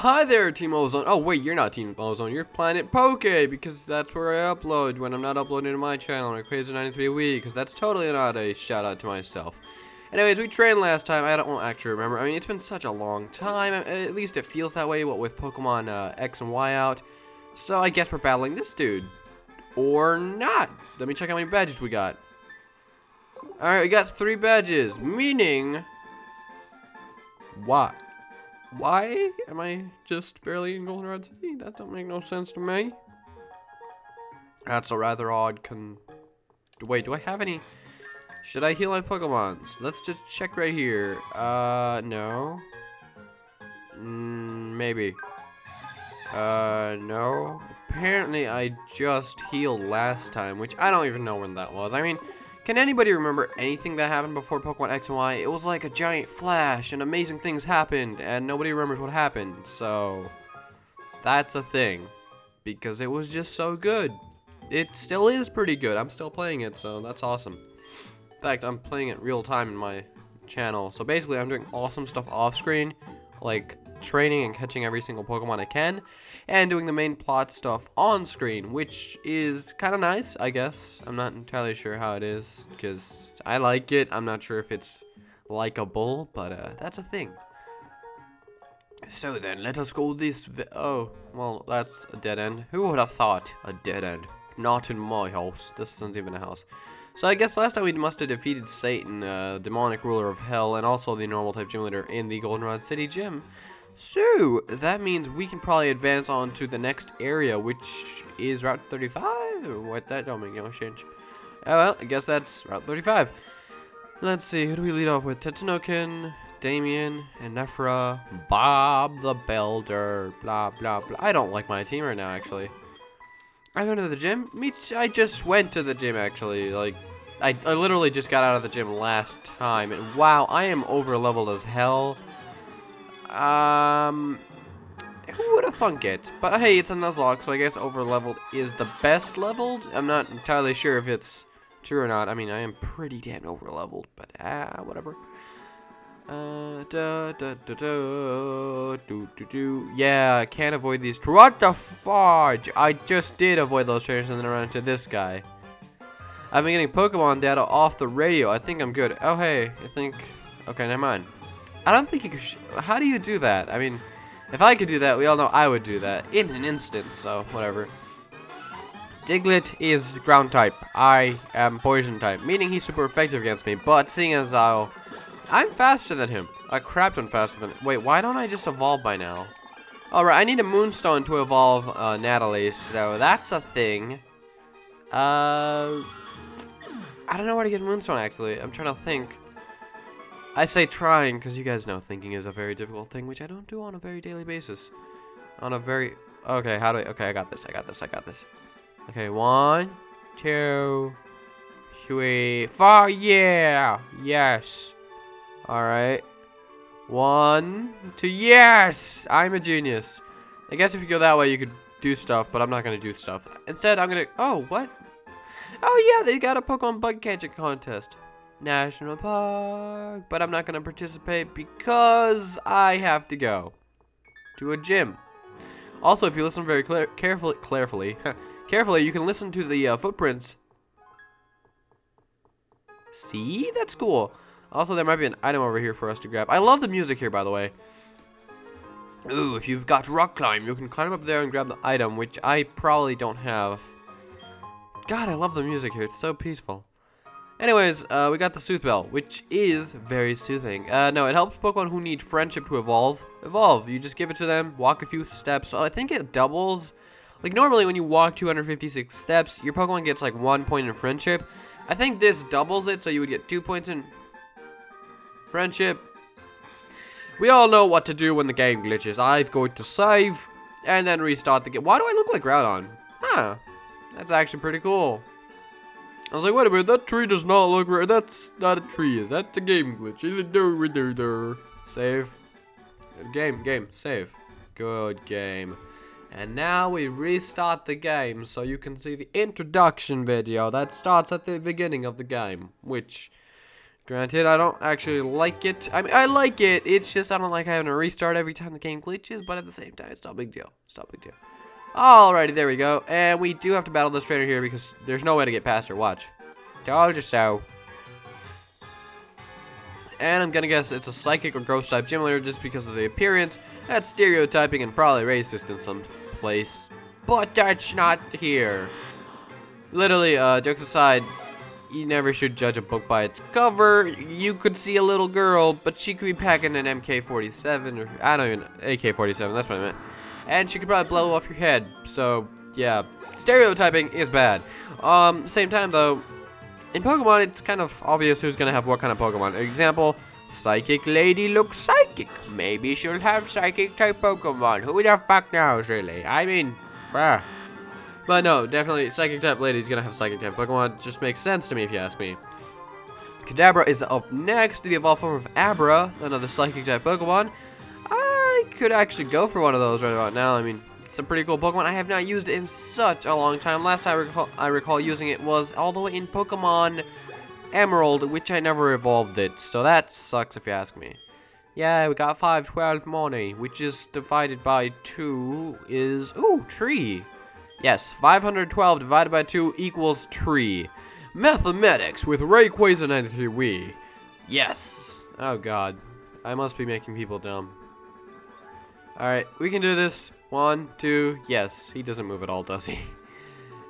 hi there, Team Ozone. Oh, wait, you're not Team Ozone. You're Planet Poke, because that's where I upload when I'm not uploading to my channel on Crazy 93 a week, because that's totally not a shout out to myself. Anyways, we trained last time. I don't actually remember. I mean, it's been such a long time. At least it feels that way, what with Pokemon uh, X and Y out. So I guess we're battling this dude. Or not. Let me check how many badges we got. Alright, we got three badges, meaning... What? Why am I just barely in Goldenrod City? That don't make no sense to me. That's a rather odd con... Wait, do I have any... Should I heal my Pokemons? Let's just check right here. Uh, no. Mm, maybe. Uh, no. Apparently I just healed last time, which I don't even know when that was. I mean, can anybody remember anything that happened before Pokemon X and Y? It was like a giant flash and amazing things happened and nobody remembers what happened. So, that's a thing. Because it was just so good. It still is pretty good. I'm still playing it, so that's awesome. In fact, I'm playing it real time in my channel. So basically, I'm doing awesome stuff off screen, like training and catching every single Pokemon I can, and doing the main plot stuff on screen, which is kind of nice, I guess. I'm not entirely sure how it is, because I like it. I'm not sure if it's likable, but uh, that's a thing. So then, let us go this Oh, well, that's a dead end. Who would have thought? A dead end. Not in my house. This isn't even a house. So I guess last time we must have defeated Satan, uh, demonic ruler of hell, and also the normal type gym leader in the Goldenrod City gym. So that means we can probably advance on to the next area, which is Route 35, or what that don't make no sense. Oh well, I guess that's Route 35. Let's see, who do we lead off with? Tetsunokin, Damien, and Nefra, Bob the Builder, blah blah blah. I don't like my team right now, actually. I go to the gym? Me, I just went to the gym, actually. Like, I, I literally just got out of the gym last time, and wow, I am over leveled as hell. Um, who would have thunk it? But hey, it's a Nuzlocke, so I guess over leveled is the best leveled. I'm not entirely sure if it's true or not. I mean, I am pretty damn over leveled, but ah, whatever. Uh, da, da, da, da, do, do, do. Yeah, I can't avoid these. What the fudge? I just did avoid those trainers and then I ran into this guy. I've been getting Pokemon data off the radio. I think I'm good. Oh, hey. I think... Okay, never mind. I don't think you could... How do you do that? I mean, if I could do that, we all know I would do that in an instant, so whatever. Diglett is ground type. I am poison type, meaning he's super effective against me, but seeing as I'll I'm faster than him. A crap ton faster than Wait, why don't I just evolve by now? Alright, I need a Moonstone to evolve uh, Natalie, so that's a thing. Uh, I don't know where to get Moonstone, actually. I'm trying to think. I say trying, because you guys know thinking is a very difficult thing, which I don't do on a very daily basis. On a very... Okay, how do I... Okay, I got this, I got this, I got this. Okay, one, two, three, four, yeah! Yes! Alright. One, two, yes! I'm a genius. I guess if you go that way, you could do stuff, but I'm not going to do stuff. Instead, I'm going to... Oh, what? Oh, yeah, they got a Pokemon bug catching contest. National Park. But I'm not going to participate because I have to go to a gym. Also, if you listen very carefully, carefully, carefully, you can listen to the uh, footprints. See? That's cool. Also, there might be an item over here for us to grab. I love the music here, by the way. Ooh, if you've got rock climb, you can climb up there and grab the item, which I probably don't have. God, I love the music here. It's so peaceful. Anyways, uh, we got the Soothe Bell, which is very soothing. Uh, no, it helps Pokemon who need friendship to evolve. Evolve. You just give it to them, walk a few steps. I think it doubles. Like, normally when you walk 256 steps, your Pokemon gets, like, one point in friendship. I think this doubles it, so you would get two points in Friendship. We all know what to do when the game glitches. I'm going to save and then restart the game. Why do I look like Groudon? Huh. That's actually pretty cool. I was like, wait a minute, that tree does not look right. That's not a tree. That's a game glitch. Save. Game, game, save. Good game. And now we restart the game so you can see the introduction video that starts at the beginning of the game. Which Granted, I don't actually like it. I mean, I like it. It's just I don't like having to restart every time the game glitches, but at the same time, it's not a big deal. It's not a big deal. Alrighty, there we go. And we do have to battle this trainer here because there's no way to get past her. Watch. Told you so. And I'm gonna guess it's a psychic or ghost type gym leader just because of the appearance. That's stereotyping and probably racist in some place. But that's not here. Literally, uh, jokes aside, you never should judge a book by its cover. You could see a little girl, but she could be packing an MK-47 or I don't even AK-47. That's what I meant. And she could probably blow off your head. So yeah, stereotyping is bad. Um, same time though, in Pokemon, it's kind of obvious who's gonna have what kind of Pokemon. Example, Psychic Lady looks psychic. Maybe she'll have Psychic type Pokemon. Who the fuck knows, really? I mean, bruh. But no, definitely Psychic type Lady's gonna have Psychic type Pokemon. Just makes sense to me if you ask me. Kadabra is up next, the evolved form of Abra, another Psychic type Pokemon. I could actually go for one of those right about now. I mean, it's a pretty cool Pokemon. I have not used it in such a long time. Last time I recall, I recall using it was all the way in Pokemon Emerald, which I never evolved it. So that sucks if you ask me. Yeah, we got 512 money, which is divided by 2 is... Ooh, tree. Yes, 512 divided by 2 equals tree. Mathematics with Rayquaza 93 Wii. Yes. Oh god. I must be making people dumb. Alright, we can do this. One, two, yes. He doesn't move at all, does he?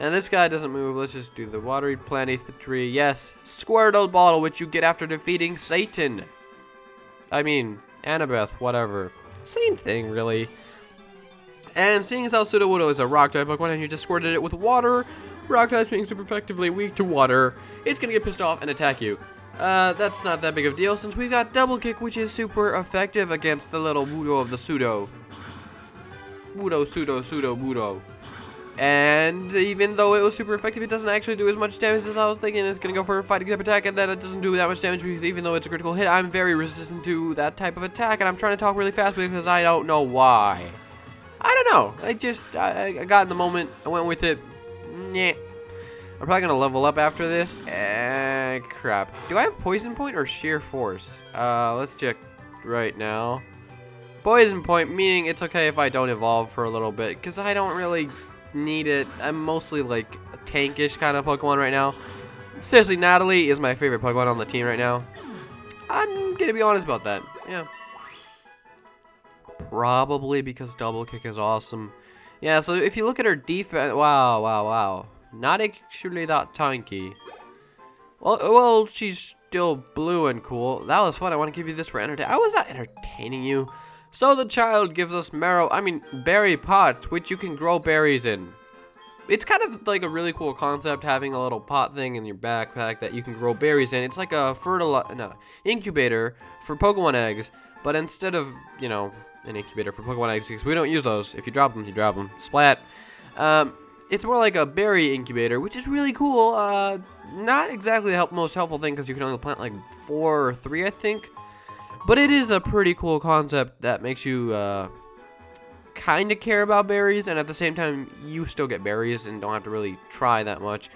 And this guy doesn't move. Let's just do the watery plant the tree. Yes, Squirtle bottle, which you get after defeating Satan. I mean, Annabeth, whatever. Same thing, really. And seeing as how Sudowoodo is a rock type Pokemon and you just squirted it with water, rock types being super effectively weak to water, it's gonna get pissed off and attack you. Uh, that's not that big of a deal since we've got Double Kick, which is super effective against the little Wudo of the Pseudo. Wudo, Pseudo, Pseudo, Wudo. And even though it was super effective, it doesn't actually do as much damage as I was thinking. It's to go for a fighting type attack, and then it doesn't do that much damage because even though it's a critical hit, I'm very resistant to that type of attack, and I'm trying to talk really fast because I don't know why. I don't know. I just, I, I got in the moment. I went with it. Nyeh. I'm probably to level up after this. Eh, crap. Do I have Poison Point or Sheer Force? Uh, let's check right now. Poison Point, meaning it's okay if I don't evolve for a little bit, because I don't really need it. I'm mostly like a tankish kind of Pokemon right now. Seriously, Natalie is my favorite Pokemon on the team right now. I'm gonna be honest about that. Yeah. Probably because Double Kick is awesome. Yeah, so if you look at her defense, wow, wow, wow. Not actually that tanky. Well, well, she's still blue and cool. That was fun. I want to give you this for entertainment. I was not entertaining you. So the child gives us marrow, I mean, berry pots, which you can grow berries in. It's kind of like a really cool concept, having a little pot thing in your backpack that you can grow berries in. It's like a fertilizer, no, incubator for Pokemon eggs, but instead of, you know, an incubator for Pokemon eggs, because we don't use those. If you drop them, you drop them. Splat. Um, it's more like a berry incubator, which is really cool. Uh, not exactly the help, most helpful thing, because you can only plant like four or three, I think. But it is a pretty cool concept that makes you uh, kind of care about berries, and at the same time, you still get berries and don't have to really try that much.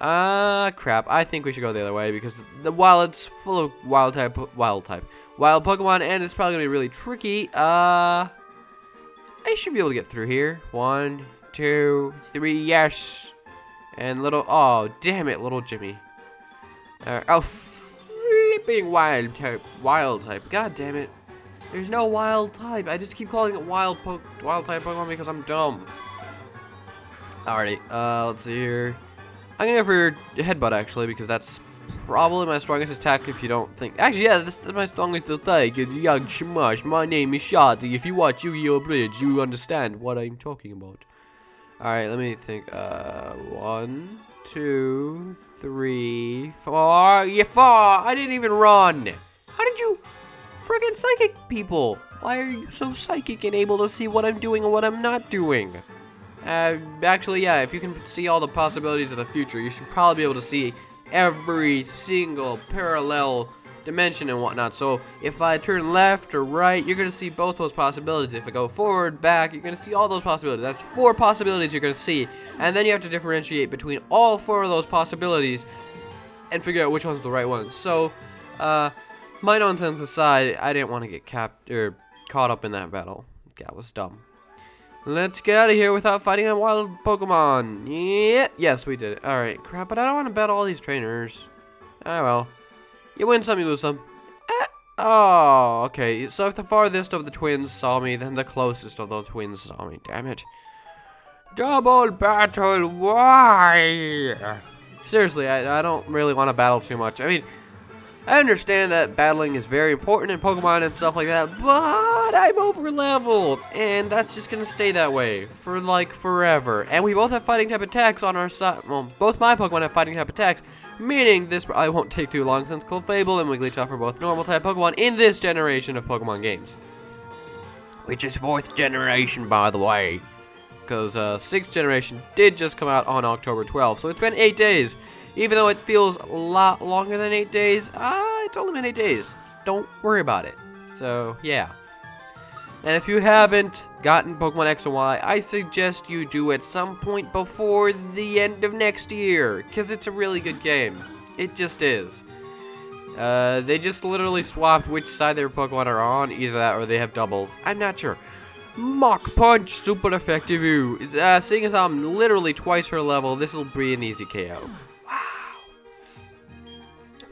Uh, crap. I think we should go the other way because the while it's full of wild type, wild type, wild Pokemon, and it's probably gonna be really tricky. Uh, I should be able to get through here. One, two, three. Yes. And little. Oh, damn it, little Jimmy. Uh, oh being wild type. Wild type. God damn it. There's no wild type. I just keep calling it wild po wild type Pokemon because I'm dumb. Alrighty. Uh, let's see here. I'm gonna go for your headbutt actually because that's probably my strongest attack if you don't think. Actually, yeah, this is my strongest attack. Young Shamash. My name is Shadi. If you watch Yu-Gi-Oh! Abridged, you understand what I'm talking about. Alright, let me think. Uh, one, two, three, four. Yeah, four. I didn't even run. How did you friggin' psychic people? Why are you so psychic and able to see what I'm doing and what I'm not doing? Uh, actually, yeah, if you can see all the possibilities of the future, you should probably be able to see every single parallel dimension and whatnot. So if I turn left or right, you're going to see both those possibilities. If I go forward, back, you're going to see all those possibilities. That's four possibilities you're going to see. And then you have to differentiate between all four of those possibilities and figure out which one's the right one. So Uh, my nonsense aside, I didn't want to get capped or caught up in that battle. That was dumb. Let's get out of here without fighting a wild Pokemon. Yeah, yes, we did it. All right, crap, but I don't want to battle all these trainers. Oh well. You win some, you lose some. Eh. Oh, okay. So if the farthest of the twins saw me, then the closest of the twins saw me. Damn it. Double battle, why? Seriously, I, I don't really want to battle too much. I mean, I understand that battling is very important in Pokemon and stuff like that, but I'm over leveled, and that's just gonna stay that way for like forever. And we both have fighting type attacks on our side. Well, both my Pokemon have fighting type attacks, meaning this probably won't take too long since Clefable and Wigglytuff are both normal type Pokemon in this generation of Pokemon games. Which is fourth generation, by the way. Because uh, sixth generation did just come out on October 12th, so it's been eight days. Even though it feels a lot longer than 8 days, uh, it's only been 8 days. Don't worry about it. So, yeah. And if you haven't gotten Pokemon X and Y, I suggest you do at some point before the end of next year. Because it's a really good game. It just is. Uh, they just literally swapped which side their Pokemon are on. Either that or they have doubles. I'm not sure. Mach Punch, super effective. Uh, seeing as I'm literally twice her level, this will be an easy KO.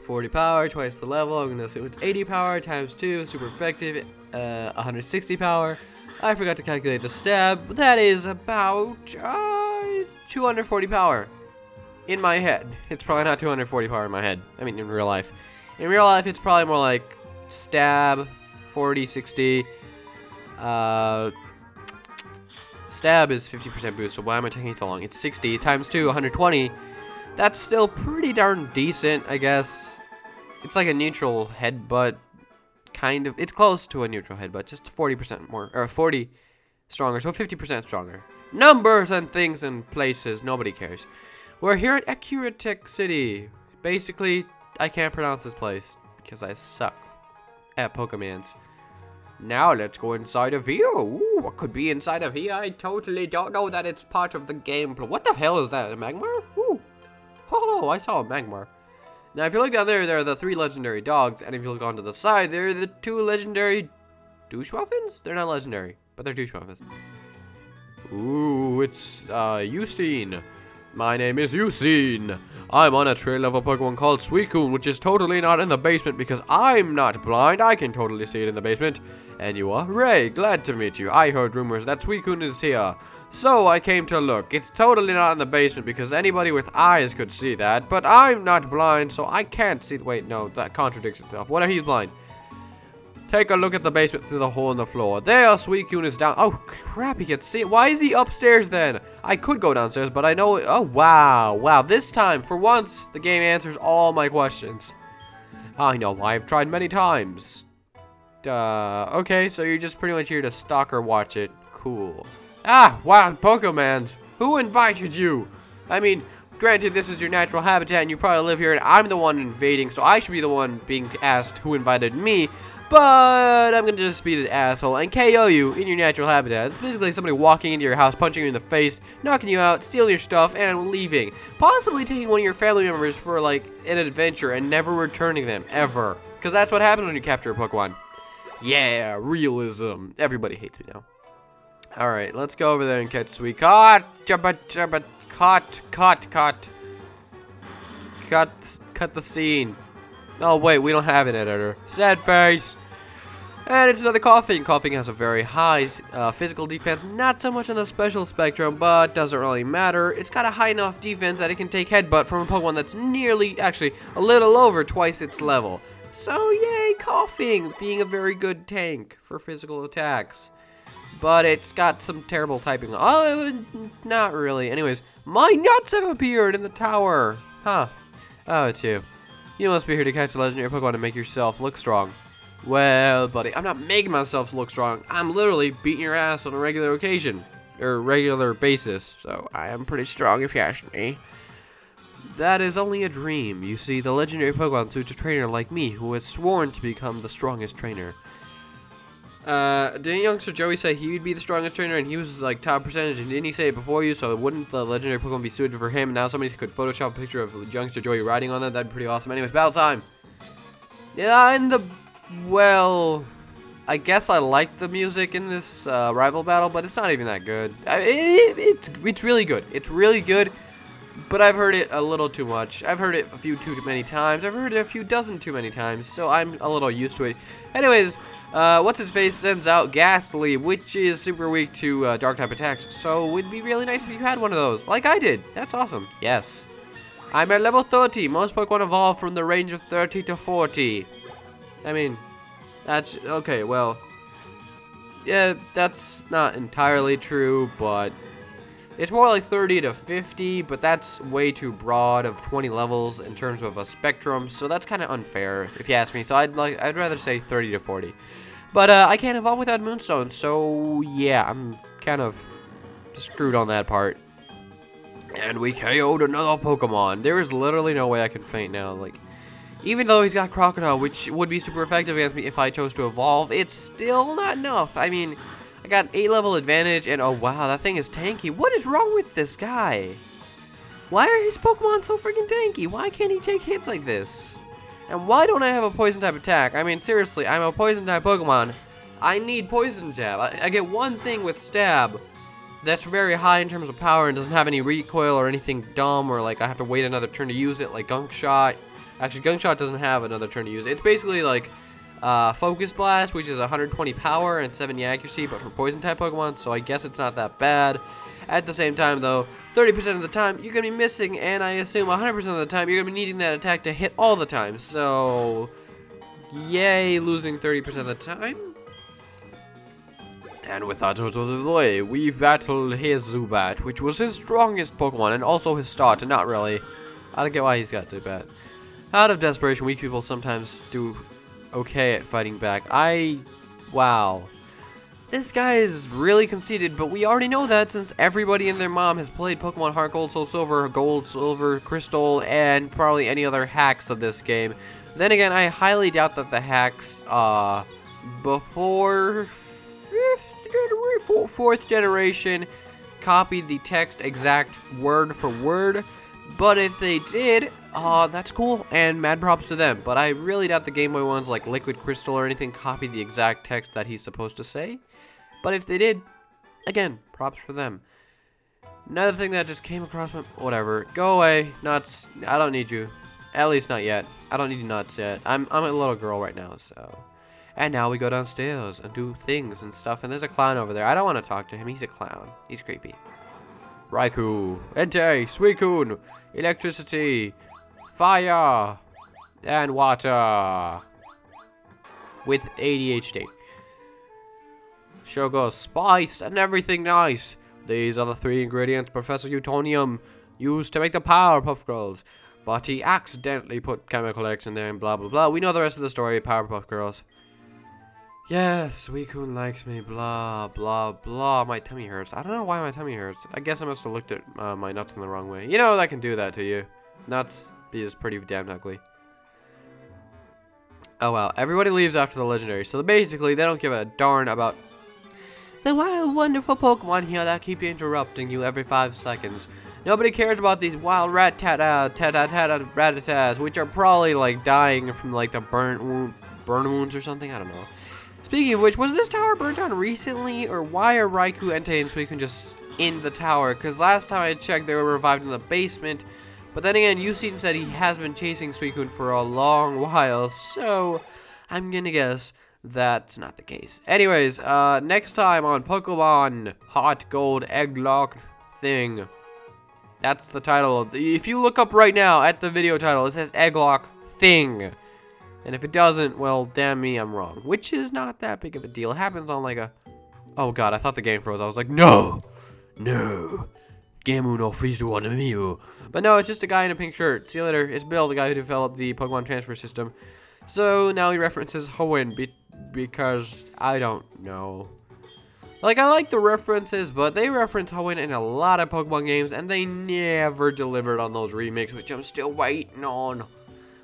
40 power, twice the level. I'm gonna assume it's 80 power times 2, super effective, uh, 160 power. I forgot to calculate the stab, but that is about uh, 240 power in my head. It's probably not 240 power in my head. I mean, in real life. In real life, it's probably more like stab, 40, 60. Uh, stab is 50% boost, so why am I taking so long? It's 60 times 2, 120. That's still pretty darn decent, I guess. It's like a neutral headbutt, kind of. It's close to a neutral headbutt, just 40% more, or 40 stronger, so 50% stronger. Numbers and things and places, nobody cares. We're here at Ecruteak City. Basically, I can't pronounce this place because I suck at Pokemons. Now let's go inside of here. Ooh, what could be inside of here? I totally don't know that it's part of the gameplay. What the hell is that? A Magmar? Ooh. Oh, I saw a Magmar. Now, if you look down there, there are the three legendary dogs, and if you look onto the side, there are the two legendary douche muffins? They're not legendary, but they're douche muffins. Ooh, it's, uh, Eusine. My name is Eusine. I'm on a trail of a Pokemon called Suicune, which is totally not in the basement because I'm not blind. I can totally see it in the basement. And you are Ray. Glad to meet you. I heard rumors that Suicune is here. So I came to look. It's totally not in the basement because anybody with eyes could see that. But I'm not blind, so I can't see. Wait, no, that contradicts itself. What if he's blind? Take a look at the basement through the hole in the floor. There, Suicune is down. Oh, crap, he can see. Why is he upstairs then? I could go downstairs, but I know... Oh, wow. Wow, this time, for once, the game answers all my questions. I know, I've tried many times. Uh, okay, so you're just pretty much here to stalk or watch it. Cool. Ah, wild Pokemons. Who invited you? I mean, granted, this is your natural habitat and you probably live here and I'm the one invading, so I should be the one being asked who invited me. But I'm to just be the asshole and KO you in your natural habitat. It's basically somebody walking into your house, punching you in the face, knocking you out, stealing your stuff, and leaving. Possibly taking one of your family members for, like, an adventure and never returning them, ever. Because that's what happens when you capture a Pokemon. Yeah, realism. Everybody hates me now. Alright, let's go over there and catch Sweet. Caught! Cut! Cut! Cut! Cut! Cut! Cut, cut the scene. Oh, wait, we don't have an editor. Sad face! And it's another Koffing. Koffing has a very high uh, physical defense, not so much on the special spectrum, but doesn't really matter. It's got a high enough defense that it can take headbutt from a Pokemon that's nearly, actually, a little over twice its level. So yay, Koffing, being a very good tank for physical attacks but it's got some terrible typing. Oh, not really. Anyways, my nuts have appeared in the tower. Huh. Oh, it's you. You must be here to catch a legendary Pokemon and make yourself look strong. Well, buddy, I'm not making myself look strong. I'm literally beating your ass on a regular occasion. Or regular basis. So, I am pretty strong if you ask me. That is only a dream. You see, the legendary Pokemon suits a trainer like me who has sworn to become the strongest trainer. Uh, didn't youngster Joey say he would be the strongest trainer? And he was like top percentage. And didn't he say it before you? So wouldn't the legendary Pokemon be suited for him? Now somebody could photoshop a picture of youngster Joey riding on that that'd be pretty awesome. Anyways battle time. Yeah, and the well, I guess I like the music in this uh, rival battle, but it's not even that good. I, it, it's it's really good. It's really good, but I've heard it a little too much. I've heard it a few too many times. I've heard it a few dozen too many times, so I'm a little used to it. Anyways, uh, what's his face sends out Gastly, which is super weak to uh, dark type attacks. So it would be really nice if you had one of those, like I did. That's awesome. Yes. I'm at level 30. Most Pokemon evolve from the range of 30 to 40. I mean, that's okay. Well, yeah, that's not entirely true, but it's more like 30 to 50, but that's way too broad of 20 levels in terms of a spectrum, so that's kind of unfair, if you ask me. So I'd like, I'd rather say 30 to 40. But uh, I can't evolve without Moonstone, so yeah, I'm kind of screwed on that part. And we KO'd another Pokemon. There is literally no way I can faint now. Like, even though he's got Crocodile, which would be super effective against me if I chose to evolve, it's still not enough. I mean, I got 8 level advantage, and oh wow, that thing is tanky. What is wrong with this guy? Why are his Pokemon so freaking tanky? Why can't he take hits like this? And why don't I have a poison type attack? I mean, seriously, I'm a poison type Pokemon. I need poison jab. I, I get one thing with stab, that's very high in terms of power and doesn't have any recoil or anything dumb or like I have to wait another turn to use it like Gunk Shot. Actually, Gunk Shot doesn't have another turn to use it. It's basically like uh, Focus Blast, which is 120 power and 70 accuracy, but for Poison type Pokemon, so I guess it's not that bad. At the same time, though, 30% of the time, you're going to be missing, and I assume 100% of the time, you're going to be needing that attack to hit all the time. So, yay, losing 30% of the time. And with that out of the way, we battled his Zubat, which was his strongest Pokemon, and also his starter, not really. I don't get why he's got Zubat. Out of desperation, weak people sometimes do okay at fighting back. I... wow. This guy is really conceited, but we already know that since everybody and their mom has played Pokemon Heart Gold, Soul Silver, Gold, Silver, Crystal, and probably any other hacks of this game. Then again, I highly doubt that the hacks, uh, before fourth generation copied the text exact word for word. But if they did, uh, that's cool, and mad props to them. But I really doubt the Game Boy ones like Liquid Crystal or anything copied the exact text that he's supposed to say. But if they did, again, props for them. Another thing that just came across my... Whatever. Go away. Nuts. I don't need you. At least not yet. I don't need nuts yet. I'm, I'm a little girl right now, so... And now we go downstairs and do things and stuff. And there's a clown over there. I don't want to talk to him. He's a clown. He's creepy. Raikou, Entei, Suicune, electricity, fire, and water. With ADHD. Sugar, spice, and everything nice. These are the three ingredients Professor Utonium used to make the Powerpuff Girls. But he accidentally put Chemical X in there and blah blah blah. We know the rest of the story, Powerpuff Girls. Yes, Suicune likes me, blah, blah, blah. My tummy hurts. I don't know why my tummy hurts. I guess I must have looked at uh, my nuts in the wrong way. You know, that can do that to you. Nuts is pretty damn ugly. Oh, well. Everybody leaves after the legendary. So basically, they don't give a darn about the wild, wonderful Pokemon here that keep interrupting you every five seconds. Nobody cares about these wild rat tat uh, tat tat tat ratatas, which are probably like dying from like the burn wound, burn wounds or something. I don't know. Speaking of which, was this tower burnt down recently, or why are Raikou, Entei, and Suicune just in the tower? Because last time I checked, they were revived in the basement. But then again, Eusine said he has been chasing Suicune for a long while, so I'm gonna guess that's not the case. Anyways, uh, next time on Pokemon Hot Gold Egglocke Thing. That's the title. Of the, if you look up right now at the video title, it says Egglocke Thing. And if it doesn't, well, damn me, I'm wrong. Which is not that big of a deal. It happens on like a... Oh god, I thought the game froze. I was like, no! No! Gamu no to one you. But no, it's just a guy in a pink shirt. See you later. It's Bill, the guy who developed the Pokemon transfer system. So now he references Hoenn be because I don't know. Like, I like the references, but they reference Hoenn in a lot of Pokemon games, and they never delivered on those remakes, which I'm still waiting on.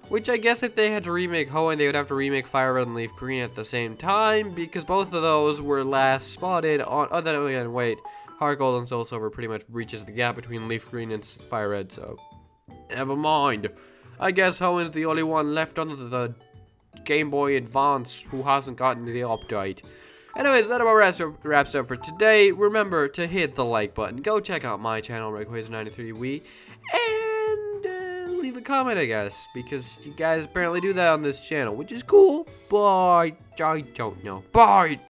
Which I guess if they had to remake Hoenn, they would have to remake Fire Red and Leaf Green at the same time, because both of those were last spotted on, other oh, than, oh, wait, Heart Gold and Soul Silver pretty much breaches the gap between Leaf Green and Fire Red, so, never mind. I guess Hoenn's the only one left under the Game Boy Advance who hasn't gotten the update. Anyways, that about wraps up, wraps up for today. Remember to hit the like button. Go check out my channel, Rayquaza93Wii, and uh, leave a comment, I guess, because you guys apparently do that on this channel, which is cool. But I don't know. Bye.